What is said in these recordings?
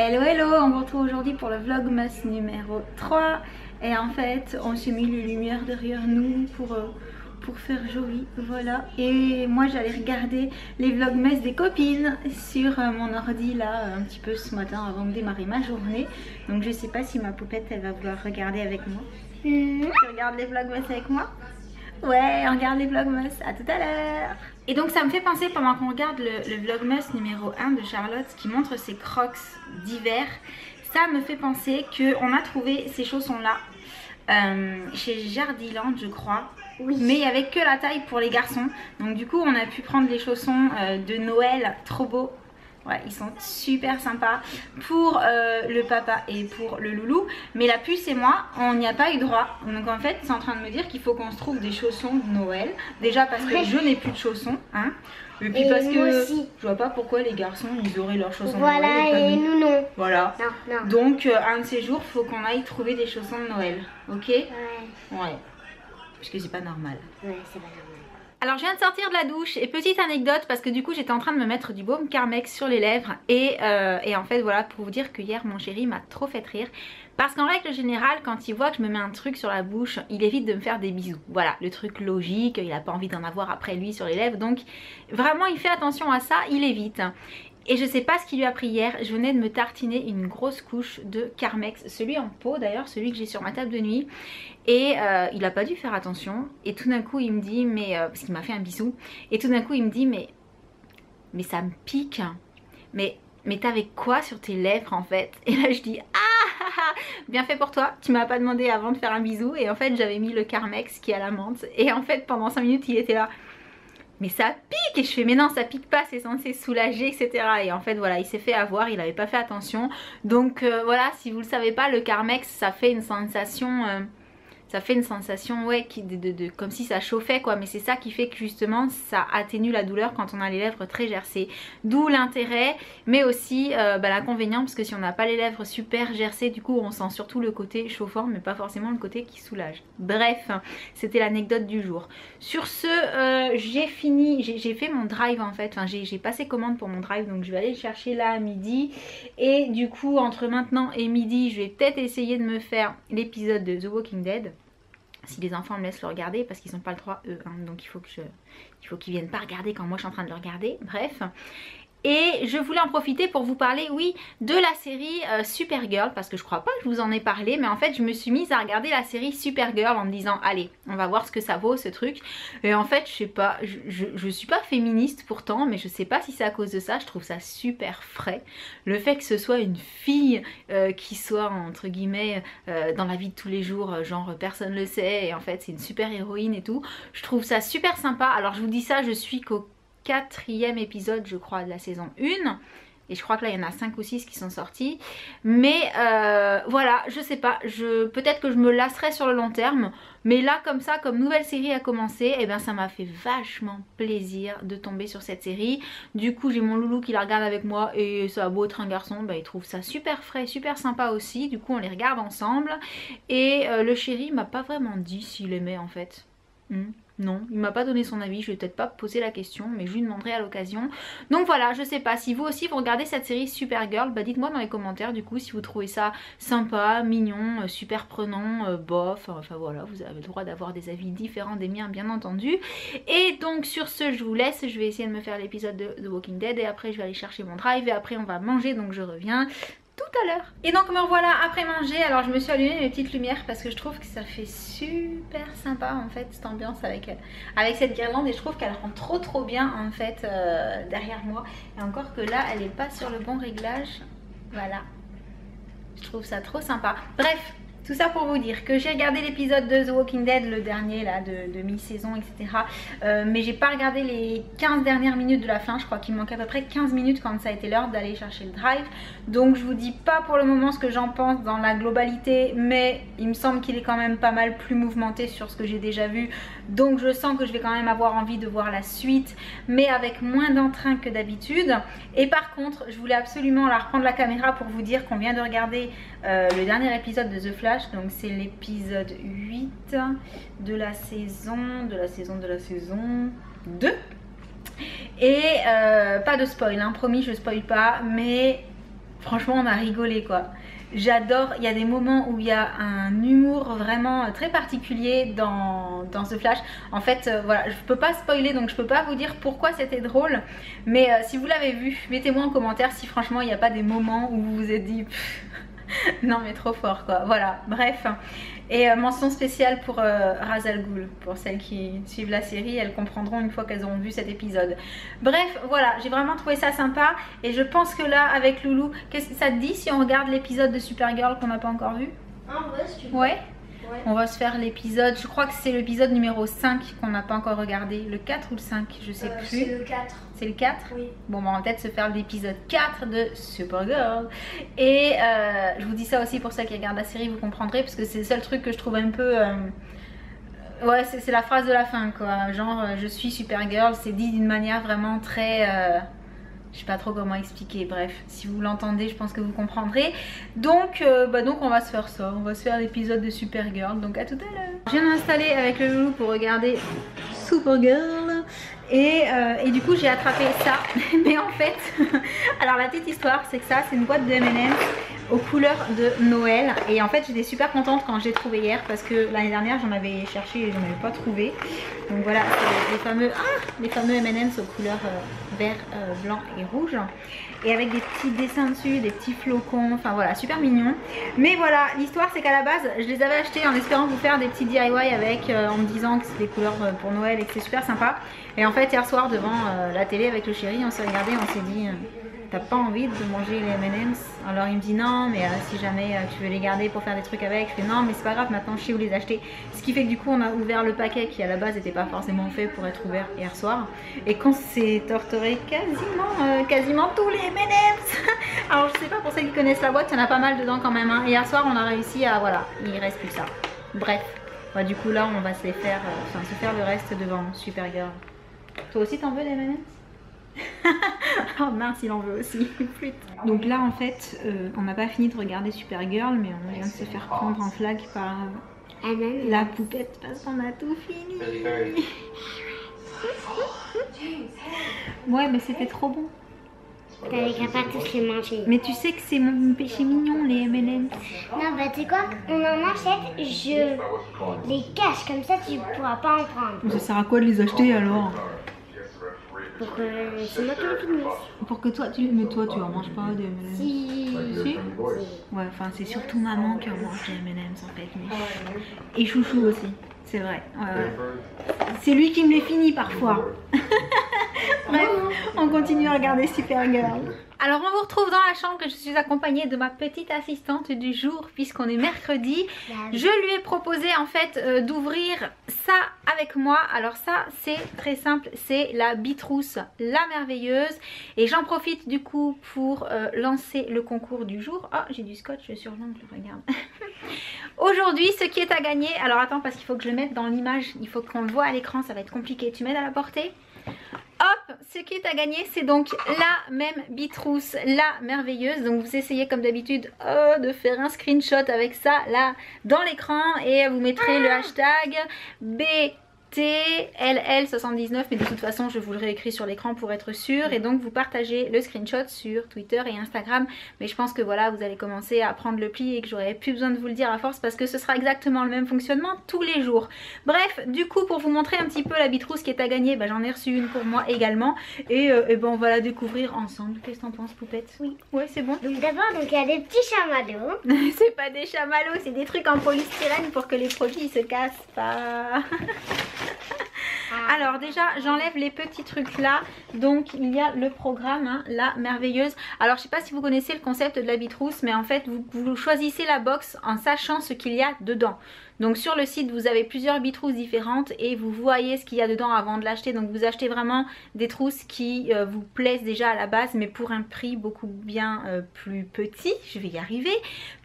Hello hello, on vous retrouve aujourd'hui pour le vlogmas numéro 3 et en fait on s'est mis les lumières derrière nous pour, euh, pour faire joli, voilà. Et moi j'allais regarder les vlogmas des copines sur euh, mon ordi là un petit peu ce matin avant de démarrer ma journée. Donc je sais pas si ma poupette elle va vouloir regarder avec moi. Hmm. Tu regardes les vlogmas avec moi? Ouais, on regarde les vlogmas, à tout à l'heure Et donc ça me fait penser pendant qu'on regarde le, le vlogmas numéro 1 de Charlotte qui montre ses crocs d'hiver Ça me fait penser qu'on a trouvé ces chaussons là euh, chez Jardiland je crois. Oui. mais il n'y avait que la taille pour les garçons. Donc du coup on a pu prendre les chaussons euh, de Noël trop beaux Ouais, ils sont super sympas pour euh, le papa et pour le loulou. Mais la puce et moi, on n'y a pas eu droit. Donc en fait, c'est en train de me dire qu'il faut qu'on se trouve des chaussons de Noël. Déjà parce que je n'ai plus de chaussons. Hein. Et puis Et parce que aussi. je vois pas pourquoi les garçons, ils auraient leurs chaussons de Voilà, Noël. pas et nous. nous non. Voilà. Non, non. Donc euh, un de ces jours, faut qu'on aille trouver des chaussons de Noël. Ok? Ouais, Ouais. Parce que c'est pas normal. ouais, c'est pas normal. Alors je viens de sortir de la douche et petite anecdote parce que du coup j'étais en train de me mettre du baume Carmex sur les lèvres et, euh, et en fait voilà pour vous dire que hier mon chéri m'a trop fait rire. Parce qu'en règle générale quand il voit que je me mets un truc sur la bouche il évite de me faire des bisous. Voilà le truc logique il a pas envie d'en avoir après lui sur les lèvres. Donc vraiment il fait attention à ça il évite et je sais pas ce qui lui a pris hier, je venais de me tartiner une grosse couche de Carmex, celui en pot d'ailleurs, celui que j'ai sur ma table de nuit. Et euh, il a pas dû faire attention. Et tout d'un coup il me dit, mais euh, parce qu'il m'a fait un bisou. Et tout d'un coup il me dit, mais mais ça me pique. Mais mais t'avais quoi sur tes lèvres en fait? Et là je dis, ah, ah, ah, bien fait pour toi. Tu m'as pas demandé avant de faire un bisou. Et en fait j'avais mis le Carmex qui à la menthe. Et en fait pendant 5 minutes il était là mais ça pique et je fais mais non ça pique pas c'est censé soulager etc et en fait voilà il s'est fait avoir il avait pas fait attention. Donc euh, voilà si vous le savez pas le Carmex ça fait une sensation euh, ça fait une sensation ouais comme si ça chauffait quoi. Mais c'est ça qui fait que justement ça atténue la douleur quand on a les lèvres très gercées. D'où l'intérêt mais aussi euh, bah, l'inconvénient parce que si on n'a pas les lèvres super gercées du coup on sent surtout le côté chauffant mais pas forcément le côté qui soulage. Bref c'était l'anecdote du jour. Sur ce euh, j'ai fini j'ai fait mon drive en fait. Enfin j'ai passé commande pour mon drive donc je vais aller le chercher là à midi. Et du coup entre maintenant et midi je vais peut-être essayer de me faire l'épisode de The Walking Dead si les enfants me laissent le regarder parce qu'ils n'ont pas le droit eux hein, donc il faut que je viennent pas regarder quand moi je suis en train de le regarder. Bref et je voulais en profiter pour vous parler, oui, de la série euh, Supergirl, parce que je crois pas que je vous en ai parlé, mais en fait je me suis mise à regarder la série Supergirl en me disant, allez, on va voir ce que ça vaut ce truc. Et en fait, je sais pas, je, suis pas féministe pourtant, mais je sais pas si c'est à cause de ça, je trouve ça super frais. Le fait que ce soit une fille euh, qui soit, entre guillemets, euh, dans la vie de tous les jours, genre personne le sait, et en fait c'est une super héroïne et tout, je trouve ça super sympa. Alors je vous dis ça, je suis qu'au quatrième épisode je crois de la saison 1 et je crois que là il y en a 5 ou 6 qui sont sortis. Mais euh, voilà je sais pas. Je peut-être que je me lasserai sur le long terme. Mais là comme ça comme nouvelle série a commencé et ben ça m'a fait vachement plaisir de tomber sur cette série. Du coup j'ai mon loulou qui la regarde avec moi et ça a beau être un garçon bah, il trouve ça super frais super sympa aussi. Du coup on les regarde ensemble. Et euh, le chéri m'a pas vraiment dit s'il aimait en fait. Hmm. Non, il m'a pas donné son avis, je vais peut-être pas poser la question, mais je lui demanderai à l'occasion. Donc voilà, je sais pas, si vous aussi vous regardez cette série Supergirl, bah dites-moi dans les commentaires du coup si vous trouvez ça sympa, mignon, euh, super prenant, euh, bof, enfin voilà, vous avez le droit d'avoir des avis différents des miens bien entendu. Et donc sur ce, je vous laisse, je vais essayer de me faire l'épisode de The Walking Dead et après je vais aller chercher mon drive et après on va manger donc je reviens tout à l'heure. Et donc me voilà après manger, alors je me suis allumé mes petites lumières parce que je trouve que ça fait super sympa en fait cette ambiance avec, euh, avec cette guirlande et je trouve qu'elle rend trop trop bien en fait euh, derrière moi. Et encore que là elle est pas sur le bon réglage, voilà. Je trouve ça trop sympa. Bref, tout ça pour vous dire que j'ai regardé l'épisode de The Walking Dead, le dernier là de, mi-saison, etc. Euh, mais j'ai pas regardé les 15 dernières minutes de la fin. Je crois qu'il manque à peu près 15 minutes quand ça a été l'heure d'aller chercher le drive. Donc je vous dis pas pour le moment ce que j'en pense dans la globalité, mais il me semble qu'il est quand même pas mal plus mouvementé sur ce que j'ai déjà vu. Donc je sens que je vais quand même avoir envie de voir la suite, mais avec moins d'entrain que d'habitude. Et par contre, je voulais absolument la reprendre la caméra pour vous dire qu'on vient de regarder euh, le dernier épisode de The Flash. Donc c'est l'épisode 8 de la saison, de la saison, de la saison 2. Et euh, pas de spoil, hein, promis je spoil pas, mais franchement on a rigolé quoi. J'adore, il y a des moments où il y a un humour vraiment très particulier dans, dans ce flash. En fait, euh, voilà, je peux pas spoiler donc je peux pas vous dire pourquoi c'était drôle. Mais euh, si vous l'avez vu, mettez-moi en commentaire si franchement il n'y a pas des moments où vous vous êtes dit... non mais trop fort quoi, voilà, bref. Et euh, mention spéciale pour euh, Razal Ghoul, pour celles qui suivent la série, elles comprendront une fois qu'elles auront vu cet épisode. Bref, voilà, j'ai vraiment trouvé ça sympa et je pense que là, avec Loulou, qu'est-ce que ça te dit si on regarde l'épisode de Supergirl qu'on n'a pas encore vu? Ah ouais, si tu veux. Ouais on va se faire l'épisode, je crois que c'est l'épisode numéro 5 qu'on n'a pas encore regardé. Le 4 ou le 5, je sais Euh, plus. C'est le 4. C'est le 4 Oui. Bon, bah, on va peut-être se faire l'épisode 4 de Supergirl. Et euh, je vous dis ça aussi pour ceux qui regardent la série, vous comprendrez, parce que c'est le seul truc que je trouve un peu. euh, Ouais, c'est la phrase de la fin, quoi. Genre, je suis Supergirl, c'est dit d'une manière vraiment très. Je sais pas trop comment expliquer, bref, si vous l'entendez, je pense que vous comprendrez. Donc, euh, bah donc on va se faire ça, on va se faire l'épisode de Supergirl, donc à tout à l'heure. Je viens d'installer avec le loulou pour regarder Supergirl. Et, euh, et du coup j'ai attrapé ça, mais en fait, alors la petite histoire c'est que ça c'est une boîte de M&M's aux couleurs de Noël. Et en fait j'étais super contente quand j'ai trouvé hier parce que l'année dernière j'en avais cherché et j'en avais pas trouvé. Donc voilà les fameux ah, les fameux M&M's aux couleurs euh, vert, euh, blanc et rouge. Et avec des petits dessins dessus, des petits flocons, enfin voilà super mignon. Mais voilà l'histoire c'est qu'à la base je les avais achetés en espérant vous faire des petits DIY avec en me disant que c'est des couleurs pour Noël et que c'est super sympa et en fait hier soir devant euh, la télé avec le chéri on s'est regardé on s'est dit euh, t'as pas envie de manger les M&M's? Alors il me dit non mais euh, si jamais tu veux les garder pour faire des trucs avec. Je fais non mais c'est pas grave maintenant je sais où les acheter. Ce qui fait que du coup on a ouvert le paquet qui à la base n'était pas forcément fait pour être ouvert hier soir. Et qu'on s'est torturé quasiment quasiment tous les M&M's. Alors je sais pas pour ceux qui connaissent la boîte il y en a pas mal dedans quand même hein. Et hier soir on a réussi à voilà il reste plus ça. Bref. Bah, du coup là on va se les faire se faire le reste devant Supergirl toi aussi t'en veux des M&M's oh mince, il en veut aussi. Donc là, en fait, euh, on n'a pas fini de regarder Supergirl, mais on vient de se faire prendre en flag par la poupette parce qu'on a tout fini. Ouais, mais c'était trop bon. T'avais qu'à pas tous les manger. Mais tu sais que c'est mon péché mignon, les M&M's. Non, bah tu sais quoi On en achète, je les cache, comme ça tu pourras pas en prendre. Ça sert à quoi de les acheter alors Pour que c'est moi qui les finisse. Pour que toi, tu... Mais toi, tu en manges pas des M&M's Si. Si Ouais, enfin, c'est surtout maman qui en mange des M&M's en fait. mais- Et chouchou aussi, c'est vrai. Ouais. C'est lui qui me les finit parfois. Bref, on continue à regarder Supergirl. Alors on vous retrouve dans la chambre et je suis accompagnée de ma petite assistante du jour puisqu'on est mercredi. Je lui ai proposé en fait euh, d'ouvrir ça avec moi. Alors ça c'est très simple, c'est la Bitrousse la merveilleuse. Et j'en profite du coup pour euh, lancer le concours du jour. Oh j'ai du scotch sur l'ongle, regarde. Aujourd'hui ce qui est à gagner, alors attends parce qu'il faut que je le mette dans l'image, il faut qu'on le voit à l'écran, ça va être compliqué. Tu m'aides à la porter? Hop, ce qui est à gagner, c'est donc la même bitrousse, la merveilleuse. Donc vous essayez comme d'habitude euh, de faire un screenshot avec ça là dans l'écran et vous mettrez le hashtag BTLL79. Mais de toute façon, je vous le réécris sur l'écran pour être sûr. Et donc vous partagez le screenshot sur Twitter et Instagram. Mais je pense que voilà, vous allez commencer à prendre le pli et que j'aurai plus besoin de vous le dire à force parce que ce sera exactement le même fonctionnement tous les jours. Bref, du coup, pour vous montrer un petit peu la bitrousse qui est à gagner, bah, j'en ai reçu une pour moi également. Et, euh, et ben on va la découvrir ensemble. Qu'est-ce que t'en penses, poupette? Oui. Ouais, c'est bon. Donc d'abord, donc il y a des petits chamallows. c'est pas des chamallows, c'est des trucs en polystyrène pour que les produits ils se cassent pas. Alors déjà j'enlève les petits trucs là. Donc il y a le programme hein, La merveilleuse. Alors je sais pas si vous connaissez le concept de la bitrousse Mais en fait vous, vous choisissez la box en sachant ce qu'il y a dedans donc sur le site vous avez plusieurs bitrousses différentes et vous voyez ce qu'il y a dedans avant de l'acheter. Donc vous achetez vraiment des trousses qui euh, vous plaisent déjà à la base mais pour un prix beaucoup bien euh, plus petit. Je vais y arriver.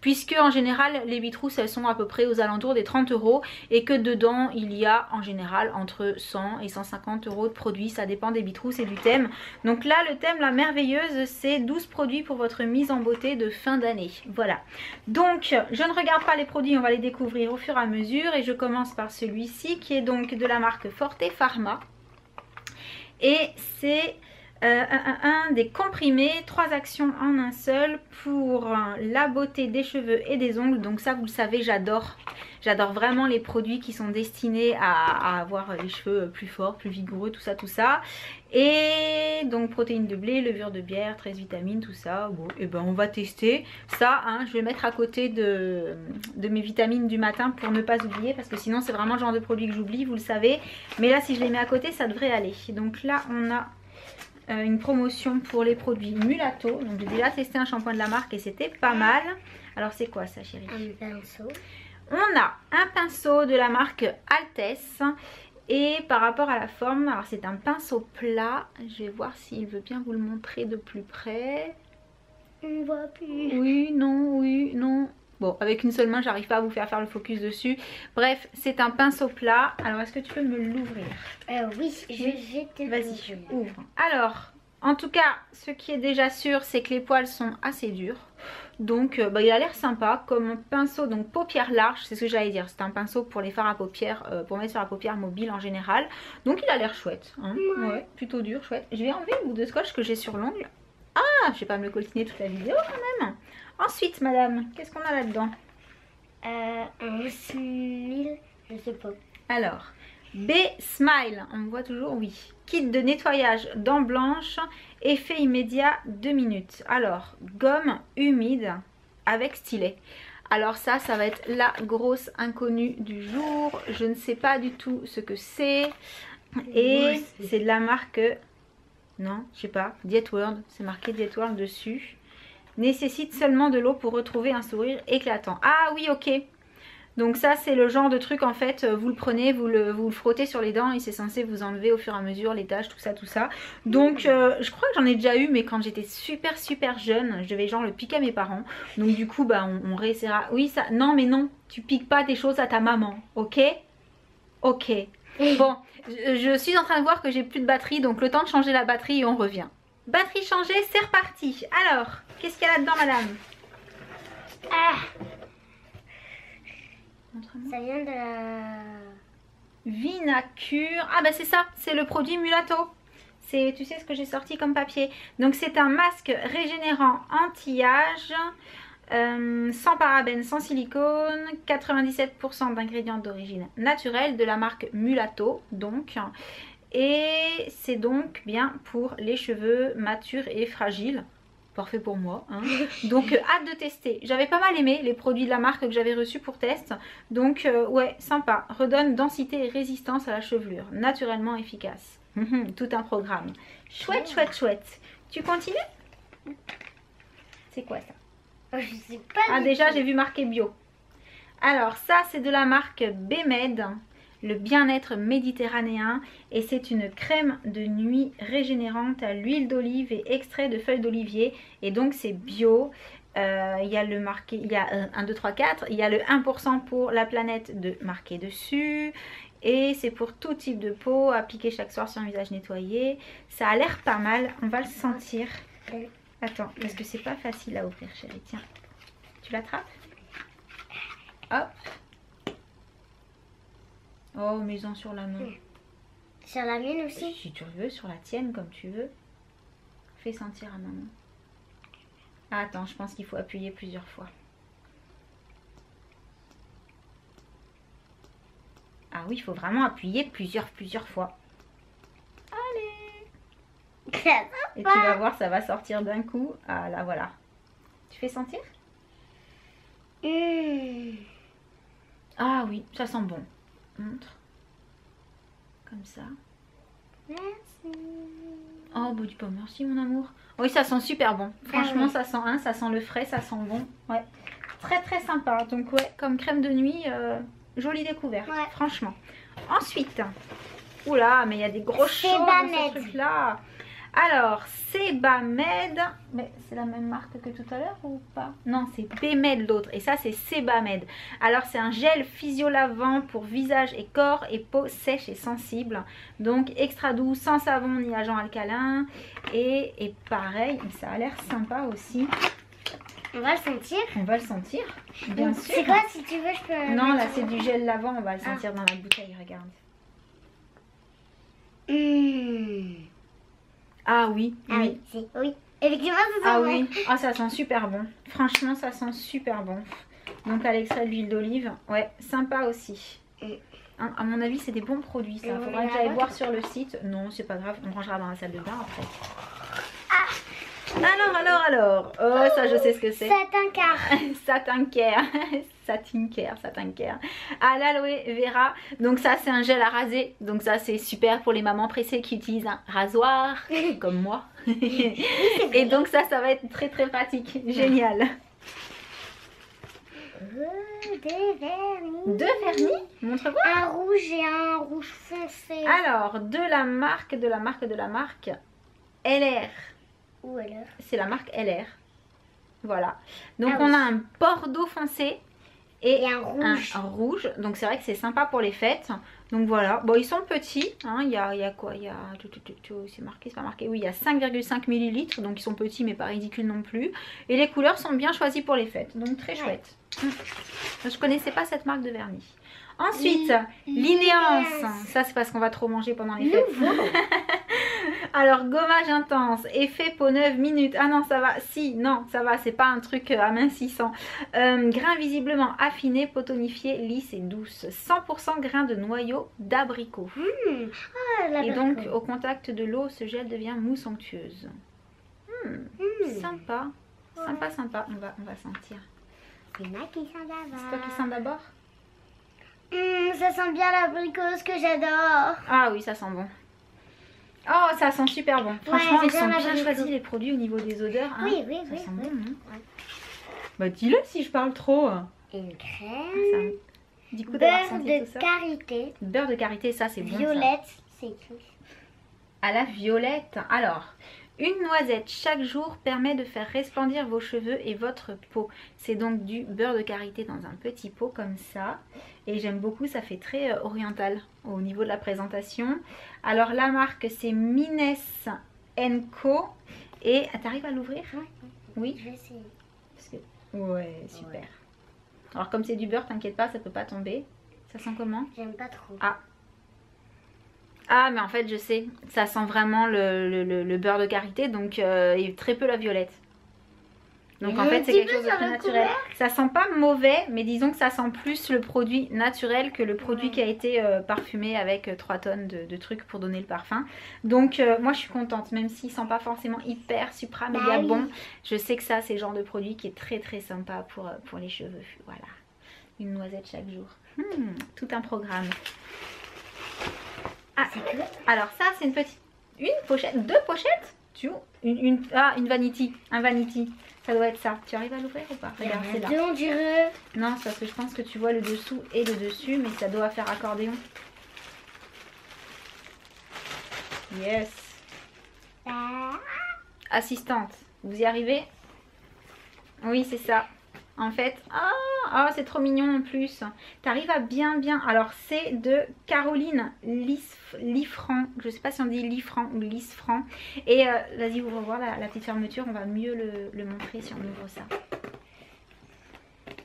Puisque en général les bitrousses elles sont à peu près aux alentours des 30 euros et que dedans il y a en général entre 100 et 150 euros de produits. Ça dépend des bitrousses et du thème. Donc là le thème la merveilleuse c'est 12 produits pour votre mise en beauté de fin d'année. Voilà. Donc je ne regarde pas les produits, on va les découvrir au fur et à mesure et je commence par celui-ci qui est donc de la marque Forte Pharma et c'est euh, un, des comprimés, trois actions en un seul pour euh, la beauté des cheveux et des ongles. Donc ça, vous le savez, j'adore. J'adore vraiment les produits qui sont destinés à, avoir les cheveux plus forts, plus vigoureux, tout ça, tout ça. Et donc protéines de blé, levure de bière, 13 vitamines, tout ça. Bon, et eh ben on va tester. Ça, hein, je vais mettre à côté de, de mes vitamines du matin pour ne pas oublier parce que sinon c'est vraiment le genre de produit que j'oublie, vous le savez. Mais là, si je les mets à côté, ça devrait aller. Donc là, on a euh, une promotion pour les produits Mulato. Donc j'ai déjà testé un shampoing de la marque et c'était pas mal. Alors c'est quoi ça chérie? Un pinceau. On a un pinceau de la marque Altesse. Et par rapport à la forme, alors c'est un pinceau plat. Je vais voir s'il veut bien vous le montrer de plus près. On voit plus. Oui, non, oui, non. Bon, avec une seule main, j'arrive pas à vous faire faire le focus dessus. Bref, c'est un pinceau plat. Alors, est-ce que tu peux me l'ouvrir euh, Oui, je vais te Vas-y, ouvre. Alors, en tout cas, ce qui est déjà sûr, c'est que les poils sont assez durs. Donc, euh, bah, il a l'air sympa comme pinceau, donc paupières larges, c'est ce que j'allais dire. C'est un pinceau pour les fards à paupières, euh, pour mettre sur la paupière mobile en général. Donc, il a l'air chouette. Hein. ouais. plutôt dur, chouette. Je vais enlever le bout de scotch que j'ai sur l'ongle. Ah, je vais pas me le coltiner toute la vidéo quand même. Ensuite, madame, qu'est-ce qu'on a là-dedans? Euh, Un smile, je sais pas. Alors, B Smile, on me voit toujours, oui. Kit de nettoyage dents blanches, effet immédiat 2 minutes. Alors, gomme humide avec stylet. Alors ça, ça va être la grosse inconnue du jour. Je ne sais pas du tout ce que c'est. Et c'est de la marque... Non, je sais pas. Diet World. C'est marqué Diet World dessus nécessite seulement de l'eau pour retrouver un sourire éclatant. Ah oui, ok. Donc ça c'est le genre de truc en fait, vous le prenez, vous le, vous le frottez sur les dents et c'est censé vous enlever au fur et à mesure les taches, tout ça, tout ça. Donc euh, je crois que j'en ai déjà eu mais quand j'étais super super jeune, je devais genre le piquer à mes parents. Donc du coup bah on, on réessayera. Oui ça, non mais non, tu piques pas tes choses à ta maman, ok? Ok. Bon, je, je suis en train de voir que j'ai plus de batterie donc le temps de changer la batterie et on revient. Batterie changée, c'est reparti. Alors, qu'est-ce qu'il y a là-dedans, madame? Ah Ça vient de la... Vinacure. Ah bah c'est ça, c'est le produit Mulato. C'est, tu sais ce que j'ai sorti comme papier. Donc c'est un masque régénérant anti-âge, euh, sans parabènes, sans silicone, 97% d'ingrédients d'origine naturelle de la marque Mulato. Donc et c'est donc bien pour les cheveux matures et fragiles. Parfait pour moi. Hein. Donc euh, hâte de tester. J'avais pas mal aimé les produits de la marque que j'avais reçus pour test. Donc euh, ouais, sympa. Redonne densité et résistance à la chevelure. Naturellement efficace. Tout un programme. Chouette, chouette, chouette. Tu continues? C'est quoi ça? Je sais pas. Ah déjà j'ai vu marqué bio. Alors ça c'est de la marque Bemed le bien-être méditerranéen et c'est une crème de nuit régénérante à l'huile d'olive et extrait de feuilles d'olivier et donc c'est bio. Euh, il y a le marqué, il y a 1, 2, 3, 4, il y a le 1% pour la planète de marqué dessus et c'est pour tout type de peau, appliqué chaque soir sur un visage nettoyé. Ça a l'air pas mal, on va le sentir. Attends, parce que c'est pas facile à ouvrir chérie, tiens. Tu l'attrapes? Hop Oh, mets-en sur la main. Sur la mienne aussi Si tu veux, sur la tienne, comme tu veux. Fais sentir à maman. Ah, attends, je pense qu'il faut appuyer plusieurs fois. Ah oui, il faut vraiment appuyer plusieurs, plusieurs fois. Allez Et tu vas voir, ça va sortir d'un coup. Ah là, voilà. Tu fais sentir mmh. Ah oui, ça sent bon montre. Comme ça. Merci. Oh, bah dis pas merci mon amour. Oui, ça sent super bon. Franchement, ah ça sent un, ça sent le frais, ça sent bon. Ouais. Très très sympa. Donc ouais, comme crème de nuit, euh, jolie découverte. Franchement. Ensuite, oula, mais il y a des grosses choses dans ce truc Alors, Sebamed, mais c'est la même marque que tout à l'heure ou pas? Non, c'est Bemed l'autre et ça c'est Sebamed. Alors c'est un gel physiolavant pour visage et corps et peau sèche et sensible. Donc extra doux, sans savon ni agent alcalin. Et, et pareil, ça a l'air sympa aussi. On va le sentir On va le sentir, bien sûr. C'est quoi si tu veux je peux... Non, là c'est du gel lavant, on va le ah. sentir dans la bouteille, regarde. Mmh. Ah oui, Ah oui. oui. Effectivement, ça. Ah oui, ah ça sent super bon. Franchement, ça sent super bon. Donc à l'extrait d'huile d'olive, ouais, sympa aussi. Mm. Hein, à mon avis, c'est des bons produits ça. On Faudra que j'aille voir sur le site. Non, c'est pas grave, on rangera dans la salle de bain après. Ah. Alors, alors, alors. Oh, ça, je sais ce que c'est. Satin car. Satin care, satin care, satin care. À l'aloe vera. Donc ça c'est un gel à raser. Donc ça c'est super pour les mamans pressées qui utilisent un rasoir comme moi. Et donc ça ça va être très très pratique. Génial. Euh, des vernis. Deux vernis, montre-moi. Un rouge et un rouge foncé. Alors de la marque, de la marque, de la marque LR. Ou C'est la marque LR. Voilà. Donc Ah on oui. a un bordeaux foncé et Et un rouge. un rouge. Donc c'est vrai que c'est sympa pour les fêtes. Donc voilà. Bon, ils sont petits. hein. Il y, a, il y a quoi? Il y a. C'est marqué, c'est pas marqué. Oui, il y a 5,5 millilitres. Donc ils sont petits, mais pas ridicules non plus. Et les couleurs sont bien choisies pour les fêtes. Donc très Ouais. chouette. Hum. Je connaissais pas cette marque de vernis. Ensuite, Li- Linéance. Linéance. Ça, c'est parce qu'on va trop manger pendant les fêtes. Alors, gommage intense, effet peau neuve minutes. Ah non, ça va. Si, non, ça va. C'est pas un truc euh, amincissant. Euh, grain visiblement affiné, peau tonifiée, lisse et douce. 100% grain de noyau d'abricot. Hmm. Ah, Et donc, au contact de l'eau, ce gel devient mousse onctueuse. Hmm, Hmm. Sympa. Sympa, sympa. On va, on va sentir. C'est moi qui sens d'abord. C'est toi qui sens d'abord? Ça sent bien l'abricose que j'adore. Ah oui, ça sent bon. Oh, ça sent super bon. Franchement, ils sont bien choisis les produits au niveau des odeurs. hein. Oui, oui, Ça oui. sent oui. bon, hein. Bah dis-le si je parle trop. Une Ça, crème. du coup Beurre de tout ça. karité. Beurre de karité, ça c'est bon. Violette. C'est. À la violette. Alors, une noisette chaque jour permet de faire resplendir vos cheveux et votre peau. C'est donc du beurre de karité dans un petit pot comme ça. Et j'aime beaucoup, ça fait très euh, oriental au niveau de la présentation. Alors la marque c'est Mines Co. Et ah, t'arrives à l'ouvrir? Oui. Je vais essayer. Parce que... Ouais, super. Alors comme c'est du beurre, t'inquiète pas, ça peut pas tomber. Ça sent comment? J'aime pas trop. Ah. Ah mais en fait je sais, ça sent vraiment le, le- le- le beurre de karité donc euh, et très peu la violette. Donc en fait c'est quelque chose de très naturel. Ça sent pas mauvais mais disons que ça sent plus le produit naturel que le produit Ouais. qui a été euh, parfumé avec 3 tonnes de, de trucs pour donner le parfum. Donc euh, moi je suis contente même s'il sent pas forcément hyper supra méga oui. bon. Je sais que ça c'est le genre de produit qui est très très sympa pour, euh, pour les cheveux. Voilà. Une noisette chaque jour. Hmm, tout un programme. Ah, alors ça c'est une petite, une pochette, deux pochettes Tu une, une, ah une vanity, un vanity. Ça doit être ça. Tu arrives à l'ouvrir ou pas? Regarde, c'est là. deux, on dirait. Non, c'est parce que je pense que tu vois le dessous et le dessus, mais ça doit faire accordéon. Yes. Ah, Assistante, vous y arrivez? Oui, c'est ça. En fait, ah, ah, c'est trop mignon en plus. T'arrives à bien, bien. Alors, c'est de Caroline Lifran. Je sais pas si on dit Lifran ou Lisfran. Et euh, vas-y, ouvre voir la, petite fermeture. On va mieux le, montrer si on ouvre ça.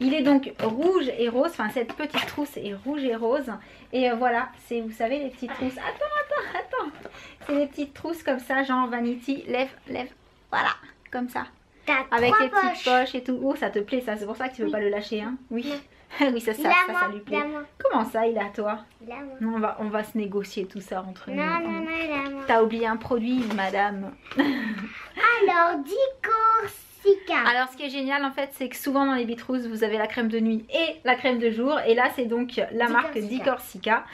Il est donc rouge et rose. Enfin, cette petite trousse est rouge et rose. Et euh, voilà, c'est, vous savez, les petites trousses. Attends, attends, attends. C'est des petites trousses comme ça, genre vanity. Lève, lève. Voilà, comme ça. Avec les petites poches. poches et tout. Oh, ça te plaît ça, c'est pour ça que tu veux Oui. pas le lâcher, hein Oui. oui, ça, ça, lui plaît. Comment ça, il est à toi il est à moi. Non, on va, on va se négocier tout ça entre nous. Non, non, non, il est à moi. T'as oublié un produit, madame. Alors, Dicorsica. Alors, ce qui est génial, en fait, c'est que souvent dans les bitrousses, vous avez la crème de nuit et la crème de jour. Et là, c'est donc la marque Dicorsica.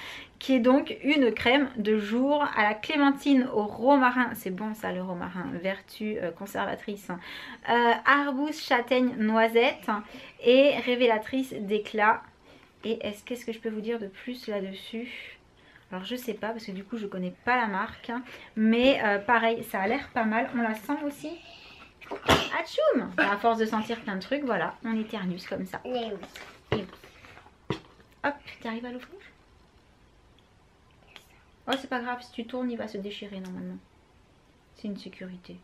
Qui est donc une crème de jour à la clémentine au romarin. C'est bon, ça, le romarin. Vertu euh, conservatrice. Euh, arbouze, châtaigne, noisette. Et révélatrice d'éclat. Et est-ce qu'est-ce que je peux vous dire de plus là-dessus? Alors je sais pas parce que du coup je connais pas la marque mais euh, pareil ça a l'air pas mal on la sent aussi? Atchoum À force de sentir plein de trucs, voilà, on éternuse comme ça. Eh oui. Hop, tu arrives à l'ouvrir? Oh, c'est pas grave, si tu tournes, il va se déchirer normalement. C'est une sécurité.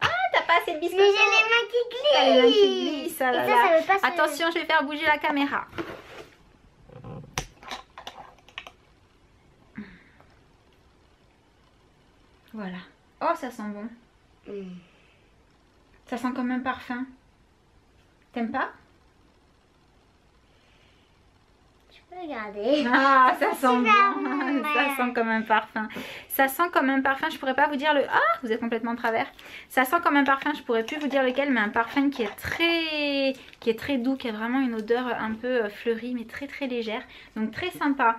Ah, t'as pas assez de biscuits Mais j'ai les mains qui glissent. là ça, ça se... Attention, je vais faire bouger la caméra. Voilà. Oh, ça sent bon. Mm. Ça sent comme un parfum. T'aimes pas? Regarder. Ah, ça sent bon. Ça sent comme un parfum. Ça sent comme un parfum. Je pourrais pas vous dire le. Ah, vous êtes complètement de travers. Ça sent comme un parfum. Je pourrais plus vous dire lequel, mais un parfum qui est très, qui est très doux, qui a vraiment une odeur un peu euh, fleurie, mais très très légère. Donc très sympa.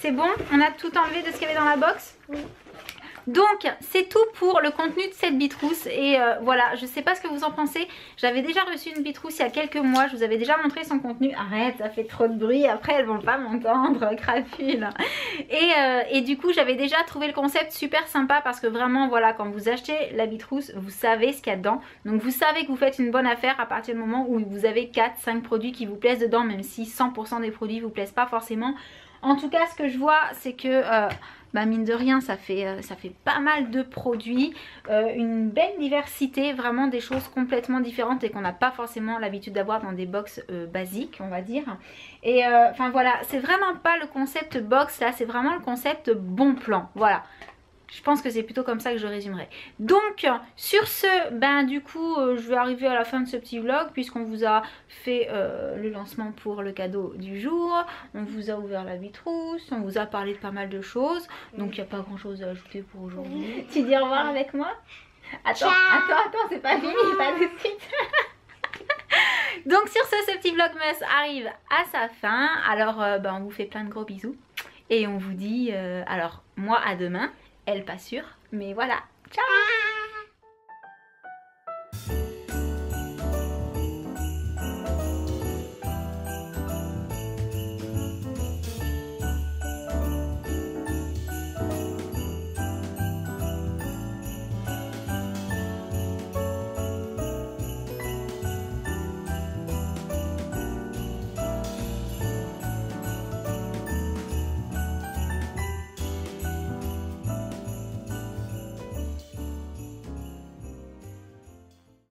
C'est bon? On a tout enlevé de ce qu'il y avait dans la box? Oui. Donc c'est tout pour le contenu de cette bitrousse. Et euh, voilà je sais pas ce que vous en pensez. J'avais déjà reçu une bitrousse il y a quelques mois. Je vous avais déjà montré son contenu. Arrête ça fait trop de bruit. Après elles vont pas m'entendre crapule et, euh, et du coup j'avais déjà trouvé le concept super sympa parce que vraiment voilà quand vous achetez la bitrousse vous savez ce qu'il y a dedans. Donc vous savez que vous faites une bonne affaire à partir du moment où vous avez 4-5 produits qui vous plaisent dedans même si 100% des produits vous plaisent pas forcément en tout cas ce que je vois c'est que euh, bah mine de rien ça fait, euh, ça fait pas mal de produits, euh, une belle diversité, vraiment des choses complètement différentes et qu'on n'a pas forcément l'habitude d'avoir dans des box euh, basiques on va dire. Et enfin voilà, c'est vraiment pas le concept box là, c'est vraiment le concept bon plan, voilà. Je pense que c'est plutôt comme ça que je résumerai. Donc sur ce, ben du coup euh, je vais arriver à la fin de ce petit vlog puisqu'on vous a fait euh, le lancement pour le cadeau du jour. On vous a ouvert la vitrousse, on vous a parlé de pas mal de choses. Donc il n'y a pas grand chose à ajouter pour aujourd'hui. Tu dis au revoir avec moi? Attends, Ciao. attends, attends, c'est pas fini, pas tout de suite. Donc sur ce, ce petit vlogmas arrive à sa fin. Alors euh, ben, on vous fait plein de gros bisous. Et on vous dit, euh, alors moi à demain, elle pas sûre, mais voilà. Ciao